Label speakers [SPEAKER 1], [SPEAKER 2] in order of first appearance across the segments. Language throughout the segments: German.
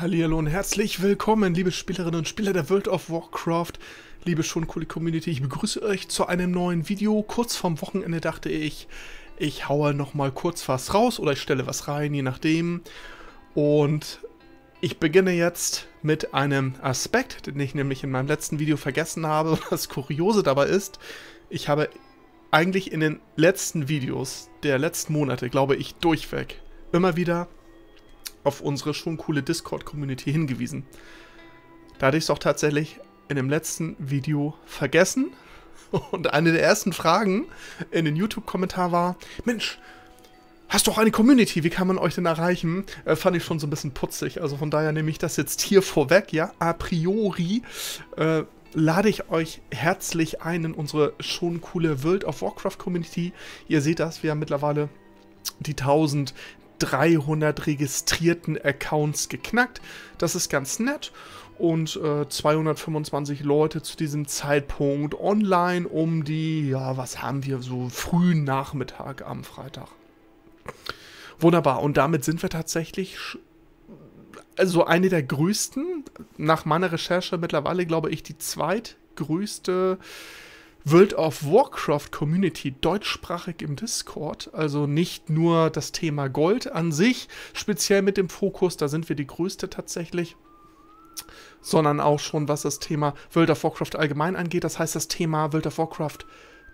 [SPEAKER 1] Hallihallo und herzlich willkommen, liebe Spielerinnen und Spieler der World of Warcraft, liebe schon coole Community. Ich begrüße euch zu einem neuen Video. Kurz vorm Wochenende dachte ich, ich haue nochmal kurz was raus oder ich stelle was rein, je nachdem. Und ich beginne jetzt mit einem Aspekt, den ich nämlich in meinem letzten Video vergessen habe. Das Kuriose dabei ist, ich habe eigentlich in den letzten Videos der letzten Monate, glaube ich, durchweg immer wieder auf unsere schon coole Discord-Community hingewiesen. Da hatte ich es auch tatsächlich in dem letzten Video vergessen. Und eine der ersten Fragen in den YouTube-Kommentar war, Mensch, hast du auch eine Community, wie kann man euch denn erreichen? Äh, fand ich schon so ein bisschen putzig. Also von daher nehme ich das jetzt hier vorweg, ja. A priori äh, lade ich euch herzlich ein in unsere schon coole World of Warcraft Community. Ihr seht das, wir haben mittlerweile die 1000 300 registrierten Accounts geknackt. Das ist ganz nett. Und äh, 225 Leute zu diesem Zeitpunkt online um die, ja, was haben wir, so frühen Nachmittag am Freitag. Wunderbar. Und damit sind wir tatsächlich also eine der größten, nach meiner Recherche mittlerweile, glaube ich, die zweitgrößte World of Warcraft Community deutschsprachig im Discord. Also nicht nur das Thema Gold an sich, speziell mit dem Fokus, da sind wir die größte tatsächlich, sondern auch schon was das Thema World of Warcraft allgemein angeht. Das heißt, das Thema World of Warcraft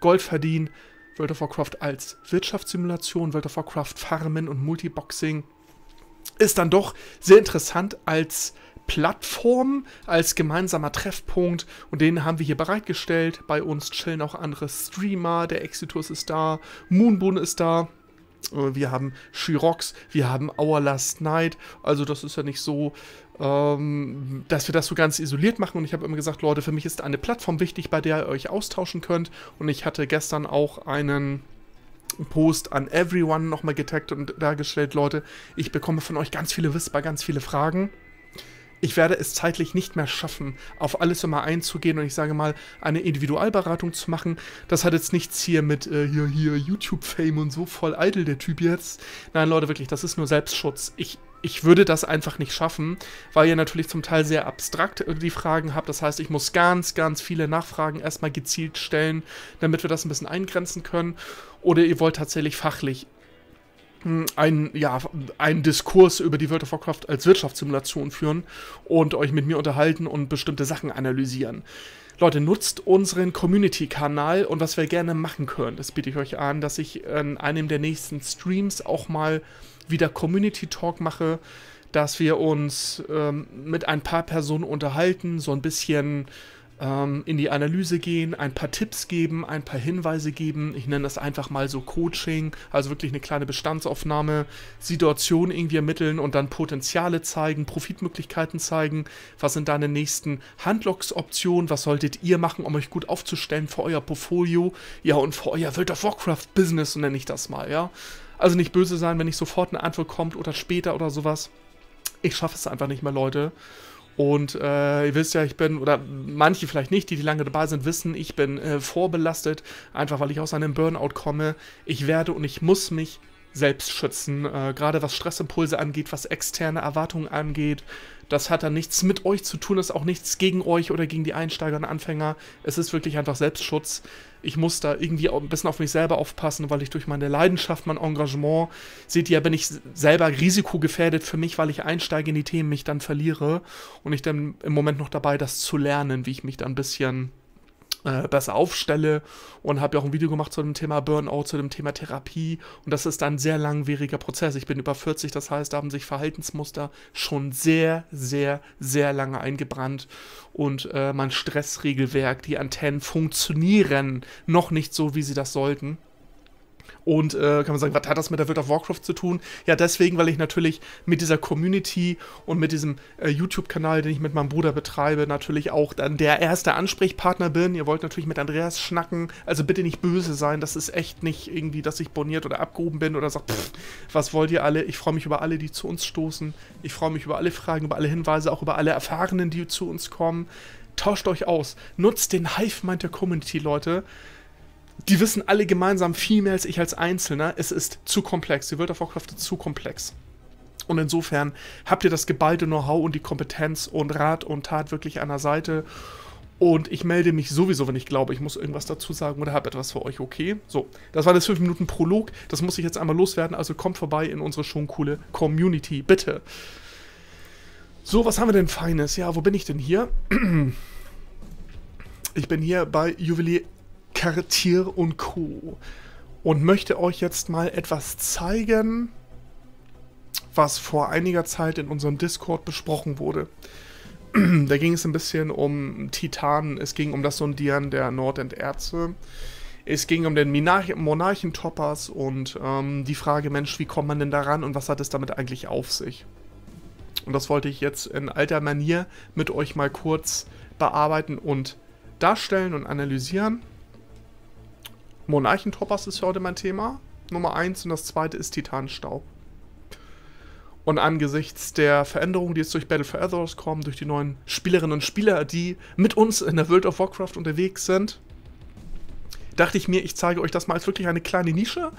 [SPEAKER 1] Gold verdienen, World of Warcraft als Wirtschaftssimulation, World of Warcraft Farmen und Multiboxing ist dann doch sehr interessant als Plattform als gemeinsamer Treffpunkt und den haben wir hier bereitgestellt. Bei uns chillen auch andere Streamer, der Exitus ist da, Moonboon ist da. Äh, wir haben Shirox, wir haben Our Last Night. Also das ist ja nicht so, ähm, dass wir das so ganz isoliert machen. Und ich habe immer gesagt, Leute, für mich ist eine Plattform wichtig, bei der ihr euch austauschen könnt. Und ich hatte gestern auch einen Post an Everyone nochmal getaggt und dargestellt, Leute, ich bekomme von euch ganz viele Whisper, ganz viele Fragen ich werde es zeitlich nicht mehr schaffen, auf alles immer einzugehen und ich sage mal, eine Individualberatung zu machen. Das hat jetzt nichts hier mit äh, hier, hier YouTube-Fame und so voll eitel der Typ jetzt. Nein, Leute, wirklich, das ist nur Selbstschutz. Ich, ich würde das einfach nicht schaffen, weil ihr natürlich zum Teil sehr abstrakt die Fragen habt. Das heißt, ich muss ganz, ganz viele Nachfragen erstmal gezielt stellen, damit wir das ein bisschen eingrenzen können. Oder ihr wollt tatsächlich fachlich ein, ja, einen Diskurs über die World of Warcraft als Wirtschaftssimulation führen und euch mit mir unterhalten und bestimmte Sachen analysieren. Leute, nutzt unseren Community-Kanal und was wir gerne machen können, das biete ich euch an, dass ich in einem der nächsten Streams auch mal wieder Community-Talk mache, dass wir uns ähm, mit ein paar Personen unterhalten, so ein bisschen ähm, in die Analyse gehen, ein paar Tipps geben, ein paar Hinweise geben. Ich nenne das einfach mal so Coaching, also wirklich eine kleine Bestandsaufnahme, Situation irgendwie ermitteln und dann Potenziale zeigen, Profitmöglichkeiten zeigen. Was sind deine nächsten Handlungsoptionen? Was solltet ihr machen, um euch gut aufzustellen für euer Portfolio? Ja, und für euer World of Warcraft Business, so nenne ich das mal, ja. Also nicht böse sein, wenn nicht sofort eine Antwort kommt oder später oder sowas. Ich schaffe es einfach nicht mehr, Leute. Und äh, ihr wisst ja, ich bin, oder manche vielleicht nicht, die, die lange dabei sind, wissen, ich bin äh, vorbelastet, einfach weil ich aus einem Burnout komme. Ich werde und ich muss mich selbst schützen, äh, gerade was Stressimpulse angeht, was externe Erwartungen angeht. Das hat dann nichts mit euch zu tun, ist auch nichts gegen euch oder gegen die Einsteiger und Anfänger. Es ist wirklich einfach Selbstschutz. Ich muss da irgendwie ein bisschen auf mich selber aufpassen, weil ich durch meine Leidenschaft, mein Engagement, seht ihr, bin ich selber risikogefährdet für mich, weil ich einsteige in die Themen, mich dann verliere und ich dann im Moment noch dabei, das zu lernen, wie ich mich dann ein bisschen äh, besser aufstelle und habe ja auch ein Video gemacht zu dem Thema Burnout, zu dem Thema Therapie und das ist ein sehr langwieriger Prozess. Ich bin über 40, das heißt, da haben sich Verhaltensmuster schon sehr, sehr, sehr lange eingebrannt und äh, mein Stressregelwerk, die Antennen funktionieren noch nicht so, wie sie das sollten. Und äh, kann man sagen, was hat das mit der World of Warcraft zu tun? Ja, deswegen, weil ich natürlich mit dieser Community und mit diesem äh, YouTube-Kanal, den ich mit meinem Bruder betreibe, natürlich auch dann der erste Ansprechpartner bin. Ihr wollt natürlich mit Andreas schnacken, also bitte nicht böse sein. Das ist echt nicht irgendwie, dass ich boniert oder abgehoben bin oder sagt, was wollt ihr alle? Ich freue mich über alle, die zu uns stoßen. Ich freue mich über alle Fragen, über alle Hinweise, auch über alle Erfahrenen, die zu uns kommen. Tauscht euch aus. Nutzt den Hive-Mind der Community, Leute die wissen alle gemeinsam viel mehr als ich als Einzelner. Es ist zu komplex. Die World of Warcraft ist zu komplex. Und insofern habt ihr das geballte Know-how und die Kompetenz und Rat und Tat wirklich an der Seite. Und ich melde mich sowieso, wenn ich glaube, ich muss irgendwas dazu sagen oder habe etwas für euch okay. So, das war das 5 Minuten Prolog. Das muss ich jetzt einmal loswerden. Also kommt vorbei in unsere schon coole Community, bitte. So, was haben wir denn Feines? Ja, wo bin ich denn hier? Ich bin hier bei Juwelier Cartier und Co. Und möchte euch jetzt mal etwas zeigen, was vor einiger Zeit in unserem Discord besprochen wurde. da ging es ein bisschen um Titan, es ging um das Sondieren der Nordend-Erze, es ging um den Monarchentoppers und ähm, die Frage, Mensch, wie kommt man denn daran und was hat es damit eigentlich auf sich? Und das wollte ich jetzt in alter Manier mit euch mal kurz bearbeiten und darstellen und analysieren. Monarchentoppers ist heute mein Thema, Nummer 1 und das zweite ist Titanstaub. Und angesichts der Veränderungen, die jetzt durch Battle for Azeroth kommen, durch die neuen Spielerinnen und Spieler, die mit uns in der World of Warcraft unterwegs sind, dachte ich mir, ich zeige euch das mal als wirklich eine kleine Nische.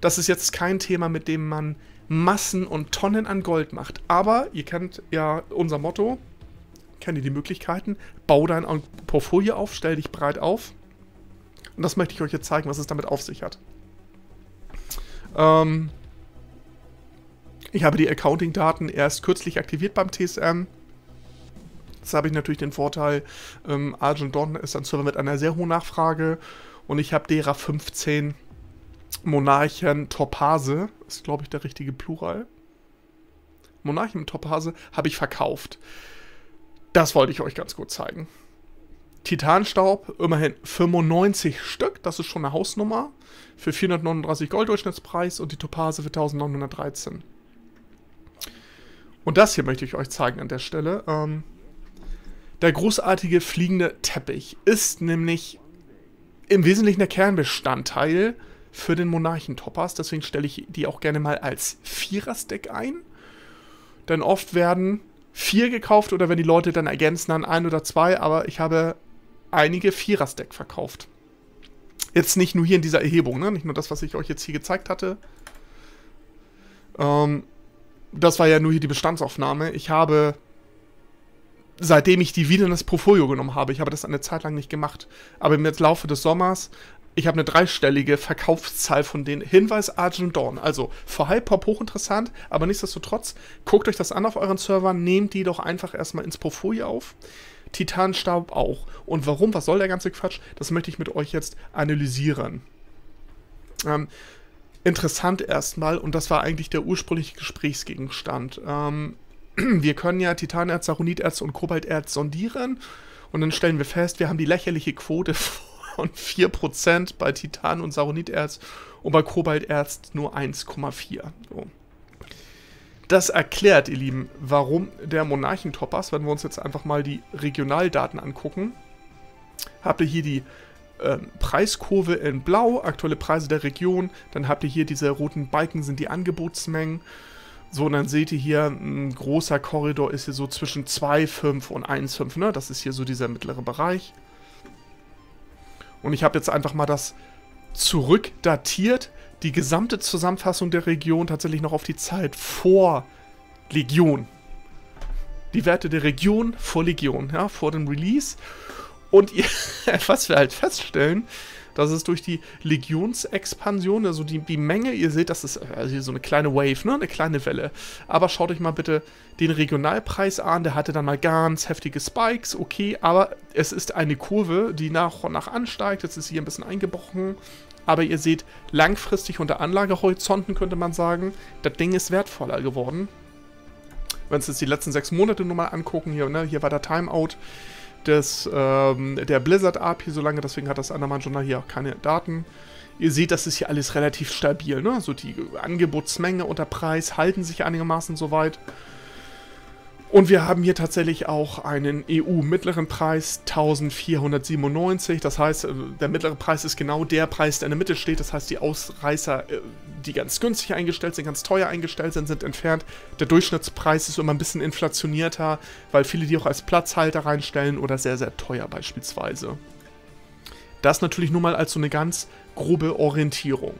[SPEAKER 1] Das ist jetzt kein Thema, mit dem man Massen und Tonnen an Gold macht. Aber ihr kennt ja unser Motto, kennt ihr die Möglichkeiten, bau dein Portfolio auf, stell dich breit auf. Und das möchte ich euch jetzt zeigen, was es damit auf sich hat. Ähm, ich habe die Accounting-Daten erst kürzlich aktiviert beim TSM. Jetzt habe ich natürlich den Vorteil, ähm, Argent Dawn ist ein Server mit einer sehr hohen Nachfrage und ich habe derer 15 Monarchen Topase, ist glaube ich der richtige Plural. Monarchen Topase habe ich verkauft. Das wollte ich euch ganz gut zeigen. Titanstaub, immerhin 95 Stück, das ist schon eine Hausnummer. Für 439 Gold Durchschnittspreis und die Topase für 1913. Und das hier möchte ich euch zeigen an der Stelle. Ähm, der großartige fliegende Teppich ist nämlich im Wesentlichen der Kernbestandteil für den Monarchentoppers. Deswegen stelle ich die auch gerne mal als Vierer-Stack ein. Denn oft werden vier gekauft oder wenn die Leute dann ergänzen, dann ein oder zwei. Aber ich habe einige Vierer-Stack verkauft. Jetzt nicht nur hier in dieser Erhebung, ne? nicht nur das, was ich euch jetzt hier gezeigt hatte. Ähm, das war ja nur hier die Bestandsaufnahme. Ich habe, seitdem ich die wieder in das Portfolio genommen habe, ich habe das eine Zeit lang nicht gemacht, aber im Laufe des Sommers, ich habe eine dreistellige Verkaufszahl von den Hinweis Argent Dawn. Also für Hypop hochinteressant, aber nichtsdestotrotz, guckt euch das an auf euren Servern, nehmt die doch einfach erstmal ins Portfolio auf. Titanstaub auch. Und warum? Was soll der ganze Quatsch? Das möchte ich mit euch jetzt analysieren. Ähm, interessant erstmal, und das war eigentlich der ursprüngliche Gesprächsgegenstand. Ähm, wir können ja Titanerz, Saroniderz und Kobalterz sondieren und dann stellen wir fest, wir haben die lächerliche Quote von 4% bei Titan und Saroniderz und bei Kobalterz nur 1,4. So. Das erklärt, ihr Lieben, warum der Monarchentoppers, wenn wir uns jetzt einfach mal die Regionaldaten angucken, habt ihr hier die ähm, Preiskurve in blau, aktuelle Preise der Region. Dann habt ihr hier diese roten Balken, sind die Angebotsmengen. So, und dann seht ihr hier, ein großer Korridor ist hier so zwischen 2,5 und 1,5, ne? Das ist hier so dieser mittlere Bereich. Und ich habe jetzt einfach mal das zurückdatiert, die gesamte Zusammenfassung der Region tatsächlich noch auf die Zeit vor Legion. Die Werte der Region vor Legion, ja, vor dem Release. Und ihr, was wir halt feststellen, dass es durch die Legionsexpansion, also die, die Menge, ihr seht, das ist also hier so eine kleine Wave, ne? eine kleine Welle. Aber schaut euch mal bitte den Regionalpreis an, der hatte dann mal ganz heftige Spikes, okay, aber es ist eine Kurve, die nach und nach ansteigt, jetzt ist hier ein bisschen eingebrochen. Aber ihr seht, langfristig unter Anlagehorizonten könnte man sagen, das Ding ist wertvoller geworden. Wenn uns jetzt die letzten sechs Monate nur mal angucken, hier, ne, hier war der Timeout, des, ähm, der Blizzard API so lange, deswegen hat das Andermann Journal hier auch keine Daten. Ihr seht, das ist hier alles relativ stabil, ne? So die Angebotsmenge und der Preis halten sich einigermaßen soweit. Und wir haben hier tatsächlich auch einen EU-mittleren Preis, 1497. Das heißt, äh, der mittlere Preis ist genau der Preis, der in der Mitte steht. Das heißt, die Ausreißer, äh, die ganz günstig eingestellt sind, ganz teuer eingestellt sind, sind entfernt. Der Durchschnittspreis ist immer ein bisschen inflationierter, weil viele die auch als Platzhalter reinstellen oder sehr, sehr teuer beispielsweise. Das natürlich nur mal als so eine ganz grobe Orientierung.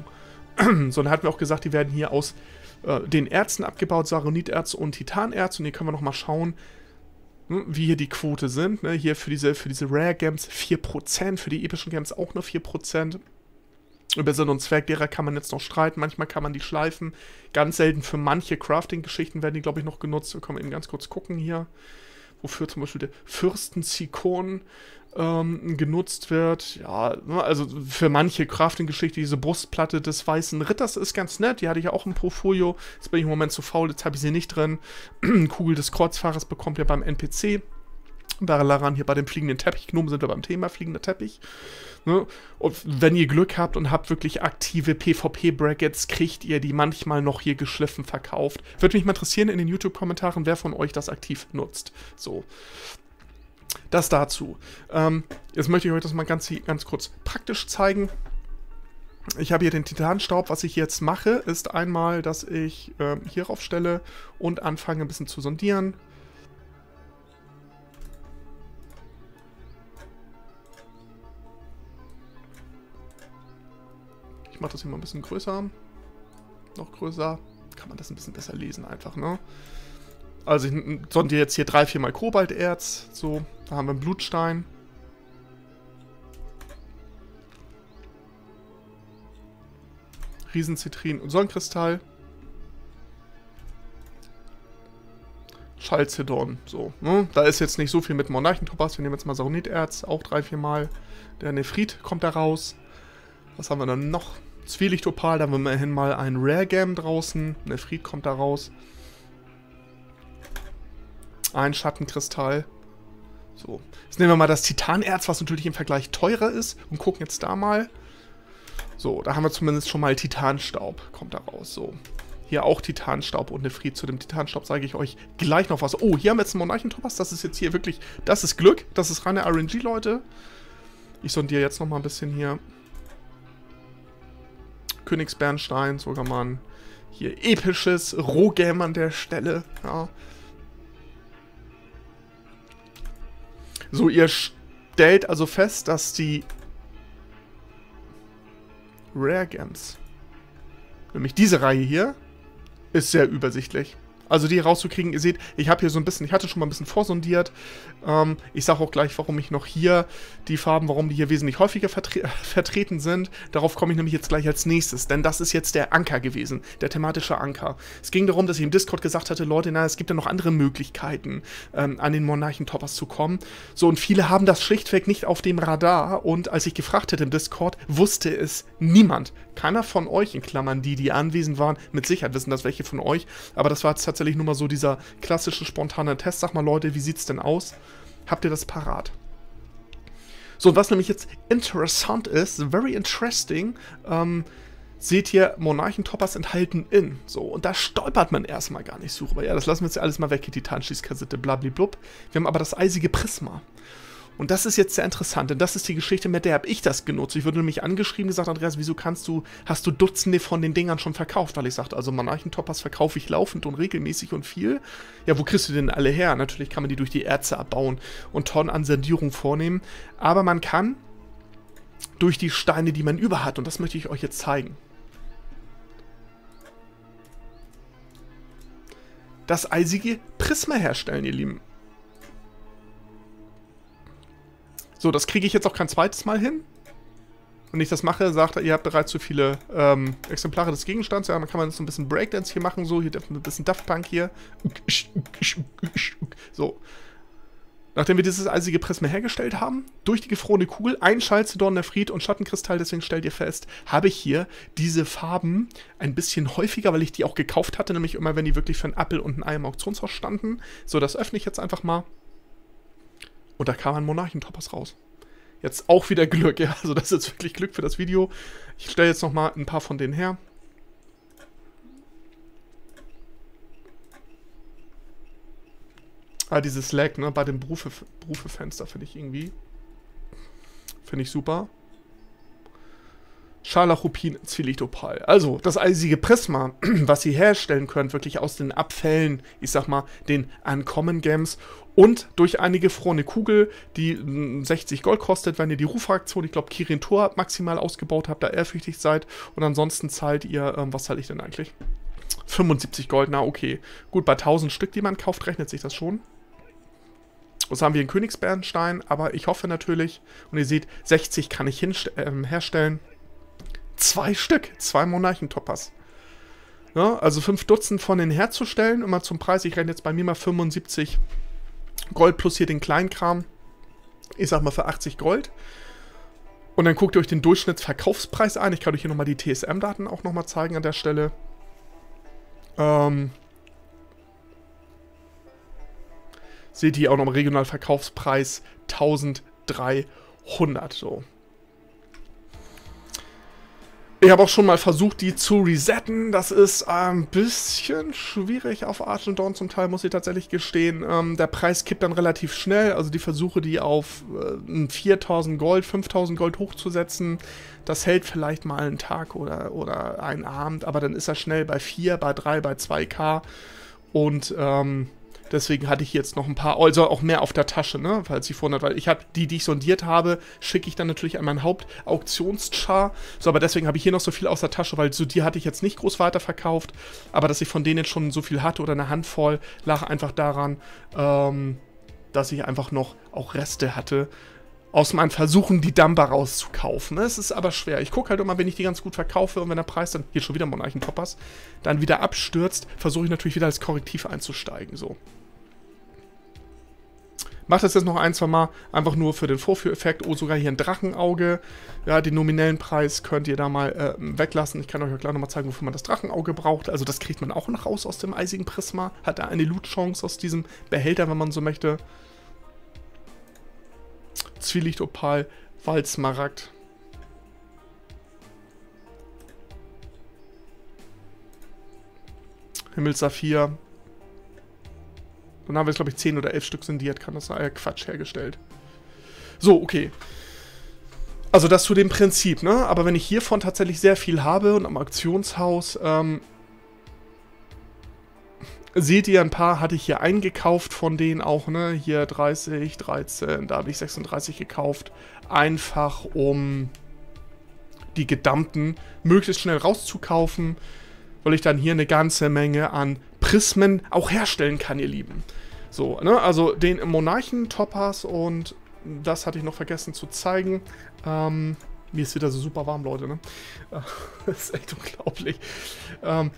[SPEAKER 1] so, dann hatten wir auch gesagt, die werden hier aus äh, den Erzen abgebaut, Saroniterz und Titanerz. Und hier können wir nochmal schauen, hm, wie hier die Quote sind. Ne? Hier für diese, für diese Rare Gems 4%, für die epischen Gems auch nur 4%. Über Sinn und Zweck derer kann man jetzt noch streiten. Manchmal kann man die schleifen. Ganz selten für manche Crafting-Geschichten werden die, glaube ich, noch genutzt. Wir können eben ganz kurz gucken hier, wofür zum Beispiel der Fürstenzikon ähm, genutzt wird. Ja, also für manche Crafting-Geschichte, diese Brustplatte des Weißen Ritters ist ganz nett. Die hatte ich auch im Portfolio. Jetzt bin ich im Moment zu faul, jetzt habe ich sie nicht drin. Kugel des Kreuzfahrers bekommt ihr beim NPC. Daran hier bei dem fliegenden Teppichgnomen sind wir beim Thema fliegender Teppich. Ne? Und wenn ihr Glück habt und habt wirklich aktive PvP-Brackets, kriegt ihr die manchmal noch hier geschliffen verkauft. Würde mich mal interessieren in den YouTube-Kommentaren, wer von euch das aktiv nutzt. So. Das dazu. Ähm, jetzt möchte ich euch das mal ganz, ganz kurz praktisch zeigen. Ich habe hier den Titanstaub. Was ich jetzt mache, ist einmal, dass ich ähm, hierauf stelle und anfange ein bisschen zu sondieren. Ich mache das hier mal ein bisschen größer. Noch größer. Kann man das ein bisschen besser lesen einfach, ne? Also ich sondiere jetzt hier drei, vier Mal Kobalterz. So, da haben wir einen Blutstein. Riesenzitrin und Sonnenkristall. Chalcedon, so. Ne? Da ist jetzt nicht so viel mit Monarchentopaz. Wir nehmen jetzt mal Saroniterz, auch drei, vier Mal. Der Nephrit kommt da raus. Was haben wir dann noch? Zwielichtopal, da haben wir immerhin mal ein Rare Gem draußen. Nephrit kommt da raus. Ein Schattenkristall. So. Jetzt nehmen wir mal das Titanerz, was natürlich im Vergleich teurer ist. Und gucken jetzt da mal. So, da haben wir zumindest schon mal Titanstaub. Kommt da raus. So. Hier auch Titanstaub und Nephrit. Zu dem Titanstaub sage ich euch gleich noch was. Oh, hier haben wir jetzt einen Monarchentopaz. Das ist jetzt hier wirklich... Das ist Glück. Das ist reine RNG, Leute. Ich sondiere jetzt noch mal ein bisschen hier. Königsbernstein, sogar mal ein hier episches Rohgam an der Stelle. Ja. So, ihr stellt also fest, dass die Rare Gems, nämlich diese Reihe hier, ist sehr übersichtlich. Also die rauszukriegen, ihr seht, ich habe hier so ein bisschen, ich hatte schon mal ein bisschen vorsondiert. Ähm, ich sage auch gleich, warum ich noch hier die Farben, warum die hier wesentlich häufiger vertre vertreten sind. Darauf komme ich nämlich jetzt gleich als nächstes, denn das ist jetzt der Anker gewesen, der thematische Anker. Es ging darum, dass ich im Discord gesagt hatte, Leute, na, es gibt ja noch andere Möglichkeiten, ähm, an den Monarchen-Toppers zu kommen. So, und viele haben das schlichtweg nicht auf dem Radar und als ich gefragt hätte im Discord, wusste es niemand. Keiner von euch, in Klammern die, die anwesend waren, mit Sicherheit wissen das welche von euch, aber das war tatsächlich nur mal so dieser klassische spontane Test. Sag mal, Leute, wie sieht's denn aus? Habt ihr das parat? So, und was nämlich jetzt interessant ist, very interesting, ähm, seht ihr Monarchentoppers enthalten in. So, und da stolpert man erstmal gar nicht so rüber. Ja, das lassen wir jetzt alles mal weg, die Titanschießkassette, blablablub. Wir haben aber das eisige Prisma. Und das ist jetzt sehr interessant, denn das ist die Geschichte, mit der habe ich das genutzt. Ich wurde nämlich angeschrieben, gesagt, Andreas, wieso kannst du, hast du Dutzende von den Dingern schon verkauft? Weil ich sagte, also Monarchentoppers verkaufe ich laufend und regelmäßig und viel. Ja, wo kriegst du denn alle her? Natürlich kann man die durch die Erze abbauen und Tonnen an Sendierung vornehmen. Aber man kann durch die Steine, die man über hat, und das möchte ich euch jetzt zeigen. Das eisige Prisma herstellen, ihr Lieben. So, das kriege ich jetzt auch kein zweites Mal hin. Wenn ich das mache, sagt er, ihr habt bereits zu viele ähm, Exemplare des Gegenstands. Ja, dann kann man so ein bisschen Breakdance hier machen, so, hier ein bisschen Daft Punk hier. So. Nachdem wir dieses eisige Prisma hergestellt haben, durch die gefrorene Kugel, ein Schalzedorn, der Fried und Schattenkristall, deswegen stellt ihr fest, habe ich hier diese Farben ein bisschen häufiger, weil ich die auch gekauft hatte, nämlich immer, wenn die wirklich für einen Apple und ein Ei im Auktionshaus standen. So, das öffne ich jetzt einfach mal. Und da kam ein Monarchentopaz raus. Jetzt auch wieder Glück, ja. Also das ist jetzt wirklich Glück für das Video. Ich stelle jetzt nochmal ein paar von denen her. Ah, dieses Lag, ne, bei dem Berufe-Fenster finde ich irgendwie. Finde ich super. Scharlachrupin, Zwielichtopal. Also, das eisige Prisma, was ihr herstellen könnt, wirklich aus den Abfällen, ich sag mal, den Uncommon Games und durch eine gefrorene Kugel, die 60 Gold kostet, wenn ihr die Rufaktion, ich glaube, Kirin Tor maximal ausgebaut habt, da ehrfürchtig seid. Und ansonsten zahlt ihr, ähm, was zahle ich denn eigentlich? 75 Gold, na okay. Gut, bei 1000 Stück, die man kauft, rechnet sich das schon. Was haben wir in Königsbernstein, aber ich hoffe natürlich, und ihr seht, 60 kann ich äh, herstellen. Zwei Stück, zwei Monarchentoppers. Ja, also fünf Dutzend von denen herzustellen, immer zum Preis, ich rechne jetzt bei mir mal 75 Gold plus hier den Kleinkram. Ich sag mal für 80 Gold. Und dann guckt ihr euch den Durchschnittsverkaufspreis an. Ich kann euch hier nochmal die TSM-Daten auch nochmal zeigen an der Stelle. Ähm, seht ihr auch nochmal Regionalverkaufspreis 1300. So. Ich habe auch schon mal versucht, die zu resetten. Das ist ein bisschen schwierig auf Arch Dawn zum Teil, muss ich tatsächlich gestehen. Ähm, der Preis kippt dann relativ schnell. Also die Versuche, die auf äh, 4000 Gold, 5000 Gold hochzusetzen, das hält vielleicht mal einen Tag oder, oder einen Abend. Aber dann ist er schnell bei 4, bei 3, bei 2k. Und ähm, Deswegen hatte ich jetzt noch ein paar, also auch mehr auf der Tasche, ne, falls ich vorhin, weil ich habe die, die ich sondiert habe, schicke ich dann natürlich an meinen Hauptauktionschar. So, aber deswegen habe ich hier noch so viel aus der Tasche, weil so die hatte ich jetzt nicht groß weiterverkauft, aber dass ich von denen jetzt schon so viel hatte oder eine Handvoll, lag einfach daran, ähm, dass ich einfach noch auch Reste hatte aus meinen Versuchen, die Dumper rauszukaufen. Es ist aber schwer. Ich gucke halt immer, wenn ich die ganz gut verkaufe und wenn der Preis dann, hier schon wieder Monarchen-Toppers, dann wieder abstürzt, versuche ich natürlich wieder als Korrektiv einzusteigen. So. Macht das jetzt noch ein, zwei Mal, einfach nur für den Vorführeffekt. Oh, sogar hier ein Drachenauge. Ja, den nominellen Preis könnt ihr da mal äh, weglassen. Ich kann euch auch gleich nochmal zeigen, wofür man das Drachenauge braucht. Also das kriegt man auch noch raus aus dem eisigen Prisma. Hat da eine Loot-Chance aus diesem Behälter, wenn man so möchte. Zwielichtopal, Waldsmaragd. Himmelssaphir. Dann haben wir jetzt, glaube ich, 10 oder 11 Stück sindiert. Kann das sein? Äh, Quatsch hergestellt. So, okay. Also das zu dem Prinzip, ne? Aber wenn ich hiervon tatsächlich sehr viel habe und am Auktionshaus, ähm, seht ihr, ein paar hatte ich hier eingekauft von denen auch, ne? Hier 30, 13, da habe ich 36 gekauft. Einfach um die gedammten möglichst schnell rauszukaufen, weil ich dann hier eine ganze Menge an Prismen auch herstellen kann, ihr Lieben. So, ne? Also den Monarchen-Toppers und das hatte ich noch vergessen zu zeigen. Ähm, mir ist wieder so super warm, Leute, ne? das ist echt unglaublich. Ähm,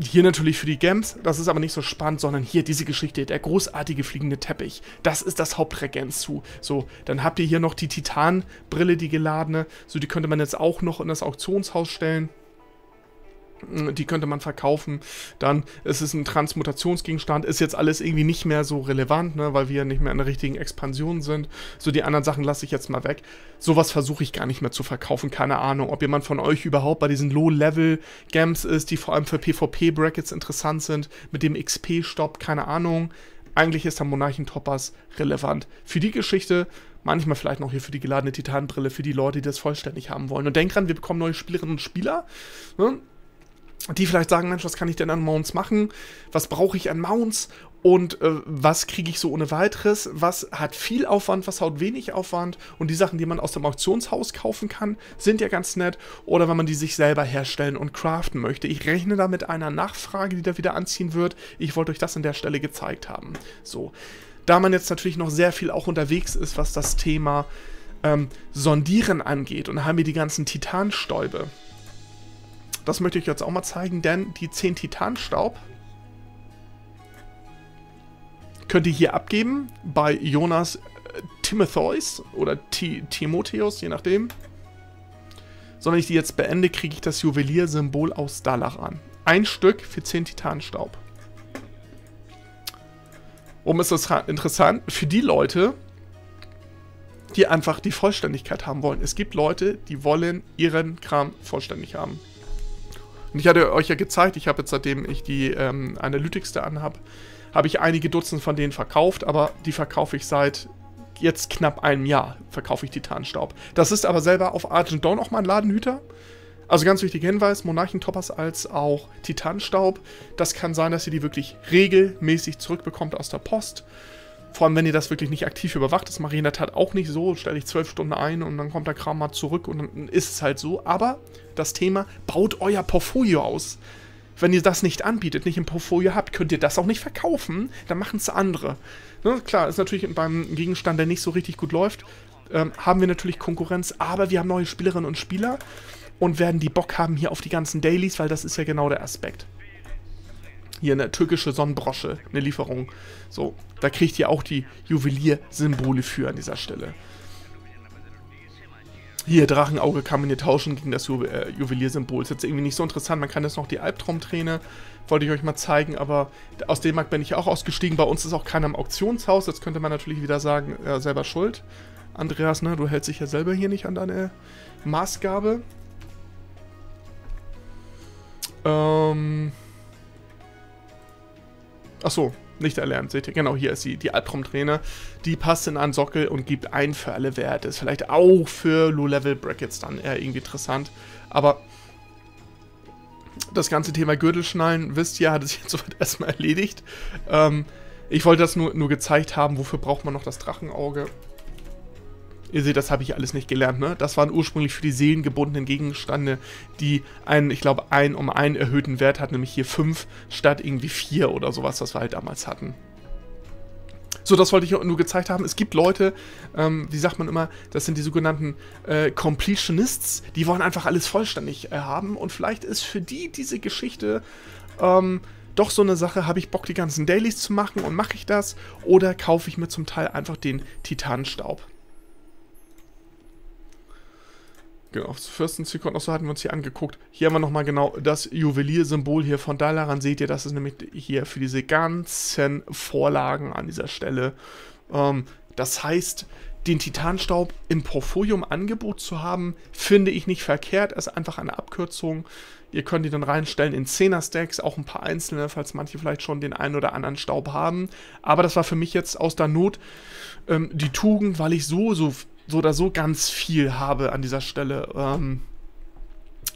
[SPEAKER 1] hier natürlich für die Gems, das ist aber nicht so spannend, sondern hier diese Geschichte, der großartige fliegende Teppich. Das ist das Hauptregens zu. So, dann habt ihr hier noch die Titanbrille, die geladene. So, die könnte man jetzt auch noch in das Auktionshaus stellen. Die könnte man verkaufen. Dann ist es ein Transmutationsgegenstand. Ist jetzt alles irgendwie nicht mehr so relevant, ne, weil wir nicht mehr in der richtigen Expansion sind. So, die anderen Sachen lasse ich jetzt mal weg. Sowas versuche ich gar nicht mehr zu verkaufen. Keine Ahnung, ob jemand von euch überhaupt bei diesen Low-Level-Games ist, die vor allem für PvP-Brackets interessant sind, mit dem XP-Stopp. Keine Ahnung. Eigentlich ist der Monarchen-Toppers relevant. Für die Geschichte manchmal vielleicht noch hier für die geladene Titanbrille, für die Leute, die das vollständig haben wollen. Und denk dran, wir bekommen neue Spielerinnen und Spieler. Ne? Die vielleicht sagen, Mensch, was kann ich denn an Mounts machen? Was brauche ich an Mounts? Und äh, was kriege ich so ohne weiteres? Was hat viel Aufwand, was hat wenig Aufwand? Und die Sachen, die man aus dem Auktionshaus kaufen kann, sind ja ganz nett. Oder wenn man die sich selber herstellen und craften möchte. Ich rechne da mit einer Nachfrage, die da wieder anziehen wird. Ich wollte euch das an der Stelle gezeigt haben. So. Da man jetzt natürlich noch sehr viel auch unterwegs ist, was das Thema ähm, Sondieren angeht. Und da haben wir die ganzen Titanstäube. Das möchte ich jetzt auch mal zeigen, denn die 10 Titanstaub könnt ihr hier abgeben bei Jonas äh, Timotheus oder T Timotheus, je nachdem. So, wenn ich die jetzt beende, kriege ich das Juwelier-Symbol aus Dalach an. Ein Stück für 10 Titanstaub. Warum ist das interessant? Für die Leute, die einfach die Vollständigkeit haben wollen. Es gibt Leute, die wollen ihren Kram vollständig haben. Und ich hatte euch ja gezeigt, ich habe jetzt seitdem ich die ähm, Analytics da anhab, habe ich einige Dutzend von denen verkauft, aber die verkaufe ich seit jetzt knapp einem Jahr, verkaufe ich Titanstaub. Das ist aber selber auf Argent Dawn auch mal ein Ladenhüter. Also ganz wichtiger Hinweis, Monarchentoppers als auch Titanstaub. Das kann sein, dass ihr die wirklich regelmäßig zurückbekommt aus der Post. Vor allem, wenn ihr das wirklich nicht aktiv überwacht. Das mache ich in der Tat auch nicht so. Stelle ich zwölf Stunden ein und dann kommt der Kram mal zurück und dann ist es halt so. Aber das Thema, baut euer Portfolio aus. wenn ihr das nicht anbietet, nicht im Portfolio habt, könnt ihr das auch nicht verkaufen, dann machen es andere. Ne, klar, ist natürlich beim Gegenstand, der nicht so richtig gut läuft, ähm, haben wir natürlich Konkurrenz, aber wir haben neue Spielerinnen und Spieler und werden die Bock haben hier auf die ganzen Dailies, weil das ist ja genau der Aspekt. Hier eine türkische Sonnenbrosche, eine Lieferung. So, da kriegt ihr auch die Juwelier-Symbole für an dieser Stelle. Hier, Drachenauge kann man hier tauschen gegen das Ju äh, Juweliersymbol. Ist jetzt irgendwie nicht so interessant. Man kann jetzt noch die Albtraumträne, wollte ich euch mal zeigen, aber aus dem Markt bin ich auch ausgestiegen. Bei uns ist auch keiner im Auktionshaus. Jetzt könnte man natürlich wieder sagen, ja, selber schuld. Andreas, ne, du hältst dich ja selber hier nicht an deine Maßgabe. Ähm. Achso, nicht erlernt, seht ihr. Genau, hier ist sie, die Albtraumtrainer. Die passt in einen Sockel und gibt ein für alle Werte. Ist vielleicht auch für Low-Level-Brackets dann eher irgendwie interessant. Aber das ganze Thema Gürtelschnallen, wisst ihr, hat es jetzt soweit erstmal erledigt. Ähm, ich wollte das nur, nur gezeigt haben, wofür braucht man noch das Drachenauge. Ihr seht, das habe ich alles nicht gelernt, ne? Das waren ursprünglich für die seelengebundenen Gegenstände, die einen, ich glaube, einen um einen erhöhten Wert hatten, nämlich hier 5 statt irgendwie 4 oder sowas, was wir halt damals hatten. So, das wollte ich nur gezeigt haben. Es gibt Leute, ähm, wie sagt man immer, das sind die sogenannten äh, Completionists, die wollen einfach alles vollständig äh, haben und vielleicht ist für die diese Geschichte ähm, doch so eine Sache, habe ich Bock, die ganzen Dailies zu machen und mache ich das oder kaufe ich mir zum Teil einfach den Titanenstaub. Genau, das Fürstenzykon, auch so hatten wir uns hier angeguckt. Hier haben wir nochmal genau das Juweliersymbol hier von Dalaran. Seht ihr, das ist nämlich hier für diese ganzen Vorlagen an dieser Stelle. Ähm, das heißt, den Titanstaub im Portfolio im Angebot zu haben, finde ich nicht verkehrt. Es ist einfach eine Abkürzung. Ihr könnt die dann reinstellen in 10er Stacks, auch ein paar einzelne, falls manche vielleicht schon den einen oder anderen Staub haben. Aber das war für mich jetzt aus der Not ähm, die Tugend, weil ich so, so so oder so ganz viel habe an dieser Stelle ähm,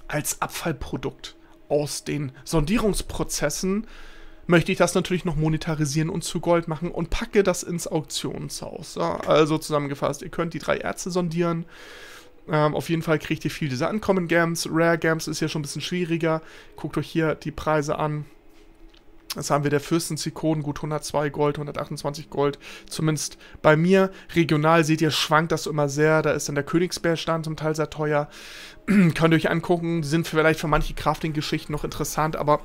[SPEAKER 1] als Abfallprodukt aus den Sondierungsprozessen, möchte ich das natürlich noch monetarisieren und zu Gold machen und packe das ins Auktionshaus. Ja, also zusammengefasst, ihr könnt die drei Ärzte sondieren. Ähm, auf jeden Fall kriegt ihr viel dieser Uncommon Gams. Rare Gams ist ja schon ein bisschen schwieriger. Guckt euch hier die Preise an. Das haben wir der Fürstenzykon, gut 102 Gold, 128 Gold. Zumindest bei mir. Regional seht ihr, schwankt das immer sehr. Da ist dann der Königsbärstand zum Teil sehr teuer. Könnt ihr euch angucken. Sind vielleicht für manche Crafting-Geschichten noch interessant, aber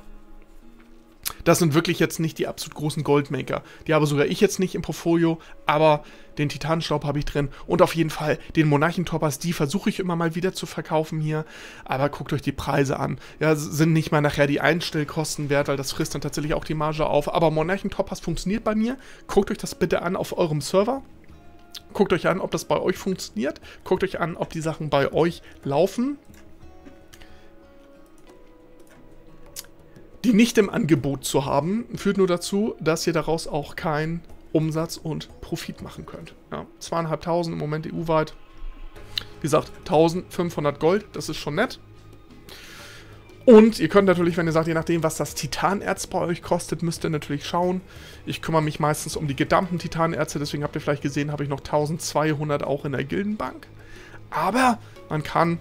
[SPEAKER 1] das sind wirklich jetzt nicht die absolut großen Goldmaker. Die habe sogar ich jetzt nicht im Portfolio, aber den Titanstaub habe ich drin und auf jeden Fall den Monarchentoppers, die versuche ich immer mal wieder zu verkaufen hier, aber guckt euch die Preise an. Ja, sind nicht mal nachher die Einstellkosten wert, weil das frisst dann tatsächlich auch die Marge auf, aber Monarchentoppers funktioniert bei mir. Guckt euch das bitte an auf eurem Server. Guckt euch an, ob das bei euch funktioniert. Guckt euch an, ob die Sachen bei euch laufen. Die nicht im Angebot zu haben, führt nur dazu, dass ihr daraus auch keinen Umsatz und Profit machen könnt. Ja, zweieinhalbtausend im Moment EU-weit. Wie gesagt, 1500 Gold, das ist schon nett. Und ihr könnt natürlich, wenn ihr sagt, je nachdem, was das Titanerz bei euch kostet, müsst ihr natürlich schauen. Ich kümmere mich meistens um die gedammten Titanerze, deswegen habt ihr vielleicht gesehen, habe ich noch 1200 auch in der Gildenbank. Aber man kann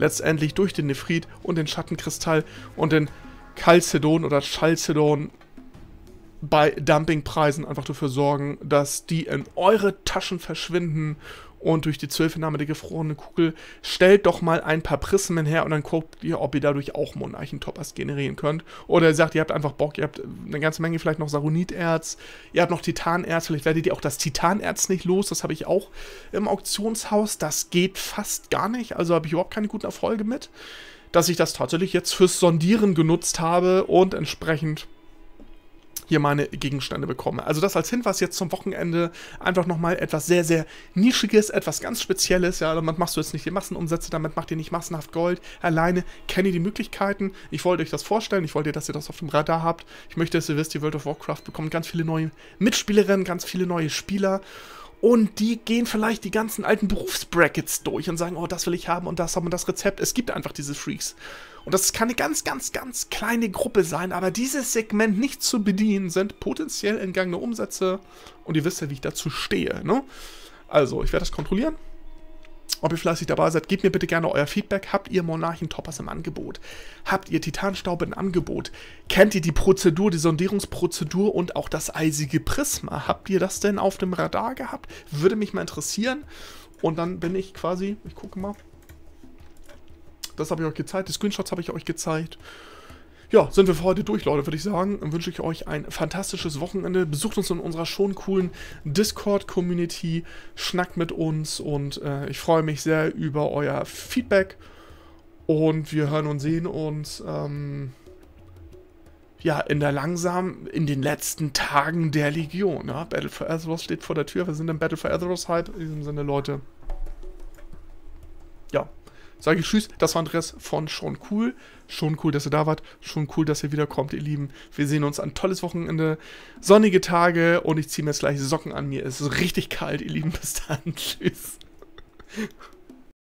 [SPEAKER 1] letztendlich durch den Nephrit und den Schattenkristall und den Chalcedon oder Chalcedon bei Dumpingpreisen einfach dafür sorgen, dass die in eure Taschen verschwinden und durch die Zwölfnahme der gefrorenen Kugel stellt doch mal ein paar Prismen her und dann guckt ihr, ob ihr dadurch auch Monarchentoppers generieren könnt. Oder ihr sagt, ihr habt einfach Bock, ihr habt eine ganze Menge vielleicht noch Saroniterz, ihr habt noch Titanerz, vielleicht werdet ihr auch das Titanerz nicht los, das habe ich auch im Auktionshaus, das geht fast gar nicht, also habe ich überhaupt keine guten Erfolge mit, dass ich das tatsächlich jetzt fürs Sondieren genutzt habe und entsprechend hier meine Gegenstände bekomme. Also das als Hinweis jetzt zum Wochenende einfach nochmal etwas sehr, sehr Nischiges, etwas ganz Spezielles. Ja, damit machst du jetzt nicht die Massenumsätze, damit macht ihr nicht massenhaft Gold. Alleine kenne die Möglichkeiten. Ich wollte euch das vorstellen, ich wollte, dass ihr das auf dem Radar habt. Ich möchte, dass ihr wisst, die World of Warcraft bekommt ganz viele neue Mitspielerinnen, ganz viele neue Spieler. Und die gehen vielleicht die ganzen alten Berufsbrackets durch und sagen, oh, das will ich haben und das haben und das Rezept. Es gibt einfach diese Freaks. Und das kann eine ganz, ganz, ganz kleine Gruppe sein, aber dieses Segment nicht zu bedienen, sind potenziell entgangene Umsätze. Und ihr wisst ja, wie ich dazu stehe, ne? Also, ich werde das kontrollieren. ob ihr fleißig dabei seid. Gebt mir bitte gerne euer Feedback. Habt ihr Monarchen-Toppers im Angebot? Habt ihr Titanstaub im Angebot? Kennt ihr die Prozedur, die Sondierungsprozedur und auch das eisige Prisma? Habt ihr das denn auf dem Radar gehabt? Würde mich mal interessieren. Und dann bin ich quasi, ich gucke mal. Das habe ich euch gezeigt. Die Screenshots habe ich euch gezeigt. Ja, sind wir für heute durch, Leute, würde ich sagen. Dann wünsche ich euch ein fantastisches Wochenende. Besucht uns in unserer schon coolen Discord-Community. Schnackt mit uns und äh, ich freue mich sehr über euer Feedback. Und wir hören und sehen uns, ähm, ja, in der langsam, in den letzten Tagen der Legion. Ja? Battle for Azeroth steht vor der Tür. Wir sind im Battle for Azeroth Hype. In diesem Sinne, Leute. Ja, sage ich Tschüss. Das war Andreas von Schon Cool. Schon cool, dass ihr da wart. Schon cool, dass ihr wiederkommt, ihr Lieben. Wir sehen uns ein tolles Wochenende, sonnige Tage und ich ziehe mir jetzt gleich Socken an. Mir ist richtig kalt, ihr Lieben. Bis dann. Tschüss.